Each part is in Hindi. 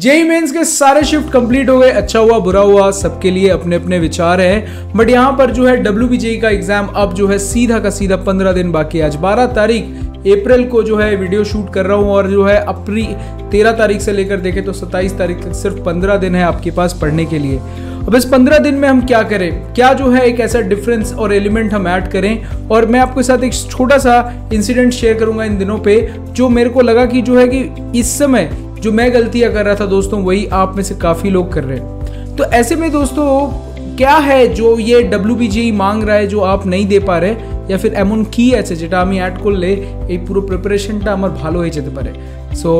जेई मेंस के सारे शिफ्ट कंप्लीट हो गए अच्छा हुआ, बुरा हुआ, सबके लिए अपने अपने विचार हैं। बट यहाँ पर जो है डब्ल्यू का एग्ज़ाम अब जो है सीधा का सीधा पंद्रह दिन बाकी आज बारह तारीख, अप्रैल को जो है वीडियो शूट कर रहा हूँ और जो है अप्री तेरह तारीख से लेकर देखें तो सत्ताईस तारीख तक सिर्फ़ पंद्रह दिन है आपके पास पढ़ने के लिए। अब इस पंद्रह दिन में हम क्या करें? क्या जो है एक ऐसा डिफरेंस और एलिमेंट हम ऐड करें? और मैं आपके साथ एक छोटा सा इंसिडेंट शेयर करूँगा इन दिनों पे, जो मेरे को लगा कि जो है कि इस समय जो मैं गलतियां कर रहा था दोस्तों वही आप में से काफ़ी लोग कर रहे हैं तो ऐसे में दोस्तों क्या है जो ये डब्ल्यू मांग रहा है जो आप नहीं दे पा रहे या फिर एमन की আছে যেটা আমি অ্যাড করলে এই পুরো প্রিপারেশনটা আমার ভালো হয়ে যেতে পারে सो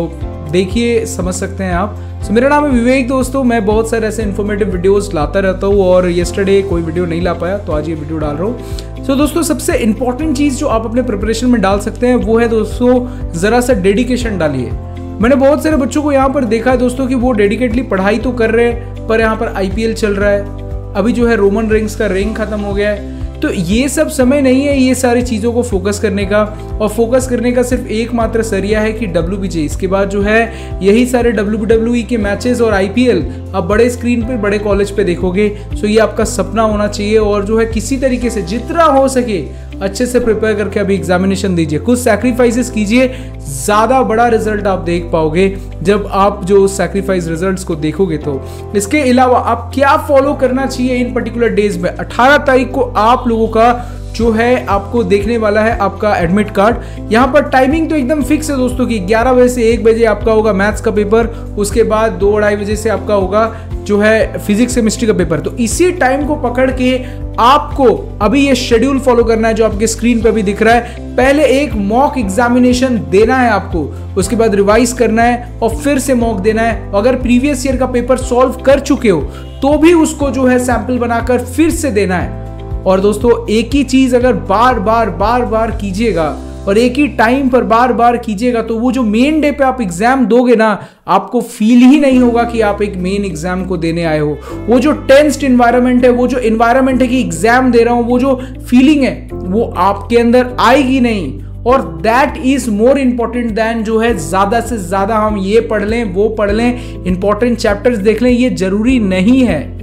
देखिए समझ सकते हैं आप सो so, मेरा नाम है विवेक दोस्तों मैं बहुत सारे ऐसे इन्फॉर्मेटिव वीडियोस लाता रहता हूँ और येस्टरडे कोई वीडियो नहीं ला पाया तो आज ये वीडियो डाल रहा हूँ सो so, दोस्तों सबसे इंपॉर्टेंट चीज़ जो आप अपने प्रिपरेशन में डाल सकते हैं वो है दोस्तों ज़रा सा डेडिकेशन डालिए मैंने बहुत सारे बच्चों को यहाँ पर देखा है दोस्तों कि वो डेडिकेटली पढ़ाई तो कर रहे हैं, पर यहाँ पर आईपीएल चल रहा है। अभी जो है रोमन रिंग्स का रिंग खत्म हो गया है। तो ये सब समय नहीं है ये सारी चीज़ों को फोकस करने का, और फोकस करने का सिर्फ़ एक मात्र सरिया है कि डब्ल्यू इसके बाद जो है यही सारे डब्ल्यू डब्ल्यू के मैचेस और आईपीएल आप बड़े स्क्रीन पर बड़े कॉलेज पे देखोगे सो ये आपका सपना होना चाहिए और जो है किसी तरीके से जितना हो सके अच्छे से प्रिपेयर करके अभी एग्जामिनेशन दीजिए। कुछ सैक्रिफाइसेस कीजिए, ज़्यादा बड़ा रिज़ल्ट आप देख पाओगे। जब आप जो सैक्रिफाइस रिजल्ट्स को देखोगे तो। इसके अलावा आप क्या फॉलो करना चाहिए इन पर्टिकुलर डेज़ में? 18 तारीख को आप लोगों का जो है आपको देखने वाला है आपका एडमिट कार्ड यहाँ पर टाइमिंग तो एकदम फिक्स है दोस्तों की। 11 बजे से एक बजे आपका होगा मैथ्स का पेपर उसके बाद दो अढ़ाई बजे से आपका होगा जो है फिजिक्स केमिस्ट्री का पेपर तो इसी टाइम को पकड़ के आपको अभी ये शेड्यूल फॉलो करना है जो आपके स्क्रीन पर भी दिख रहा है। पहले एक मॉक एग्जामिनेशन देना है आपको, उसके बाद रिवाइज करना है और फिर से मॉक देना है। अगर प्रीवियस ईयर का पेपर सॉल्व कर चुके हो तो भी उसको जो है सैंपल बनाकर फिर से देना है। और दोस्तों, एक ही चीज़ अगर बार बार बार बार कीजिएगा और एक ही टाइम पर बार बार कीजिएगा तो वो जो मेन डे पे आप एग्ज़ाम दोगे ना, आपको फील ही नहीं होगा कि आप एक मेन एग्ज़ाम को देने आए हो। वो जो टेंस्ड इन्वायरमेंट है, वो जो इन्वायरमेंट है कि एग्ज़ाम दे रहा हूँ, वो जो फीलिंग है, वो आपके अंदर आएगी नहीं। और that is more important than जो है, ज़्यादा से ज़्यादा हम ये पढ़ लें, वो पढ़ लें इंपॉर्टेंट चैप्टर्स देख लें, ये ज़रूरी नहीं है।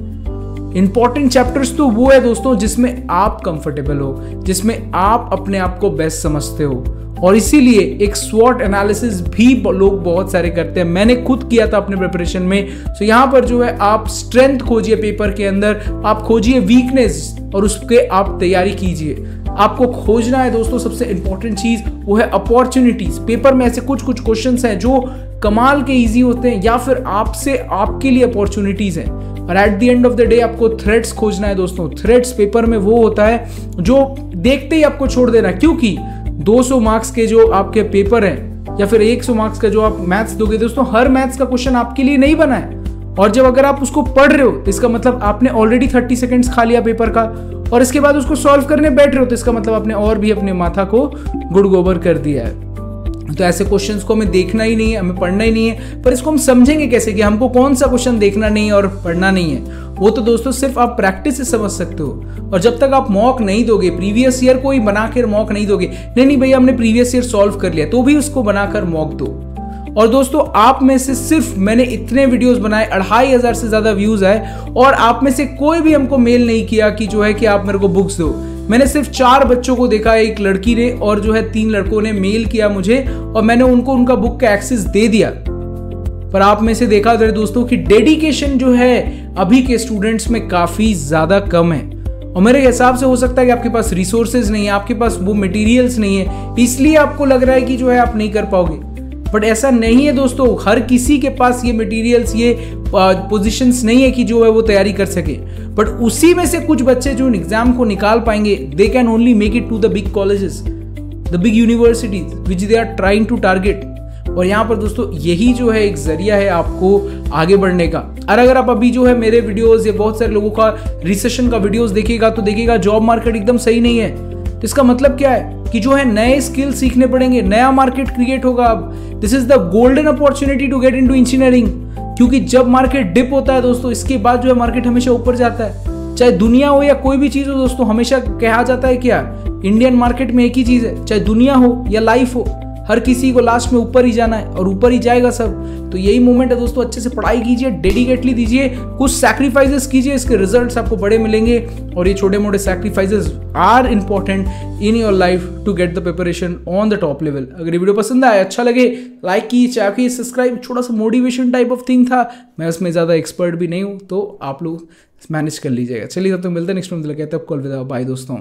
इंपॉर्टेंट चैप्टर्स तो वो है दोस्तों जिसमें आप कंफर्टेबल हो, जिसमें आप अपने आप को बेस्ट समझते हो। और इसीलिए एक स्वॉट एनालिसिस भी लोग बहुत सारे करते हैं। मैंने खुद किया था अपने प्रिपरेशन में। सो यहाँ पर जो है, आप स्ट्रेंथ खोजिए पेपर के अंदर, आप खोजिए वीकनेस और उसके आप तैयारी कीजिए। आपको खोजना है दोस्तों, सबसे इंपॉर्टेंट चीज़ वो है अपॉर्चुनिटीज़ पेपर में ऐसे कुछ कुछ क्वेश्चंस हैं जो कमाल के इजी होते हैं या फिर आपसे आपके लिए अपॉर्चुनिटीज़ हैं। और at the end of the day आपको थ्रेड्स खोजना है दोस्तों। थ्रेड्स पेपर में वो होता है जो देखते ही आपको छोड़ देना क्योंकि 200 मार्क्स के जो आपके पेपर हैं, या फिर 100 मार्क्स का जो आप मैथ्स दोगे दोस्तों, हर मैथ्स का क्वेश्चन आपके लिए नहीं बना है। और जब अगर आप उसको पढ़ रहे हो तो इसका मतलब आपने ऑलरेडी थर्टी सेकेंड्स खा लिया पेपर का, और इसके बाद उसको सॉल्व करने बैठ रहे हो तो इसका मतलब आपने और भी अपने माथा को गुड़ गोबर कर दिया है। तो ऐसे क्वेश्चंस को हमें देखना ही नहीं है, हमें पढ़ना ही नहीं है, पर इसको हम समझेंगे कैसे कि हमको कौन सा क्वेश्चन देखना नहीं है और पढ़ना नहीं है। वो तो दोस्तों सिर्फ़ आप प्रैक्टिस से समझ सकते हो। और जब तक आप मॉक नहीं दोगे प्रीवियस ईयर को ही बनाकर मॉक नहीं दोगे, नहीं नहीं भैया, हमने प्रीवियस ईयर सॉल्व कर लिया तो भी उसको बनाकर मॉक दो। और दोस्तों, आप में से सिर्फ़ मैंने इतने वीडियोस बनाए, अढ़ाई हज़ार से ज़्यादा व्यूज़ आए, और आप में से कोई भी हमको मेल नहीं किया कि जो है कि आप मेरे को बुक्स दो। मैंने सिर्फ़ चार बच्चों को देखा, एक लड़की ने और जो है तीन लड़कों ने मेल किया मुझे और मैंने उनको उनका बुक का एक्सेस दे दिया। पर आप में से देखा जाए दोस्तों कि डेडिकेशन जो है अभी के स्टूडेंट्स में काफ़ी ज़्यादा कम है। और मेरे हिसाब से हो सकता है कि आपके पास रिसोर्सेज नहीं है, आपके पास वो मटेरियल्स नहीं है, इसलिए आपको लग रहा है कि जो है आप नहीं कर पाओगे। बट ऐसा नहीं है दोस्तों, हर किसी के पास ये मटेरियल्स ये पोजीशंस नहीं है कि जो है वो तैयारी कर सके। बट उसी में से कुछ बच्चे जो एग्ज़ाम को निकाल पाएँगे they can only make it to the big colleges the big universities which they are trying to target और यहाँ पर दोस्तों, यही जो है एक ज़रिया है आपको आगे बढ़ने का। और अगर आप अभी जो है मेरे वीडियोस या बहुत सारे लोगों का रिसेशन का वीडियोस देखिएगा तो देखिएगा जॉब मार्केट एकदम सही नहीं है। तो इसका मतलब क्या है? कि जो है नए स्किल सीखने पड़ेंगे, नया मार्केट क्रिएट होगा अब। This is the golden opportunity to get into engineering क्योंकि जब मार्केट डिप होता है दोस्तों, इसके बाद जो है मार्केट हमेशा ऊपर जाता है। चाहे दुनिया हो या कोई भी चीज़ हो दोस्तों, हमेशा कहा जाता है क्या इंडियन मार्केट में एक ही चीज़ है, चाहे दुनिया हो या लाइफ हो। हर किसी को लास्ट में ऊपर ही जाना है और ऊपर ही जाएगा सब। तो यही मोमेंट है दोस्तों, अच्छे से पढ़ाई कीजिए डेडिकेटली दीजिए, कुछ सैक्रिफाइसेस कीजिए, इसके रिज़ल्ट आपको बड़े मिलेंगे। और ये छोटे मोटे sacrifices are important in your life to get the preparation on the top level अगर ये वीडियो पसंद आए अच्छा लगे लाइक कीजिए चाहे सब्सक्राइब छोटा सा मोटिवेशन टाइप ऑफ़ थिंग था। मैं उसमें ज़्यादा एक्सपर्ट भी नहीं हूँ तो आप लोग मैनेज कर लीजिएगा। चलिए, तब तक मिलते हैं नेक्स्ट मंथ लगे तब कॉल विदा बाय दोस्तों।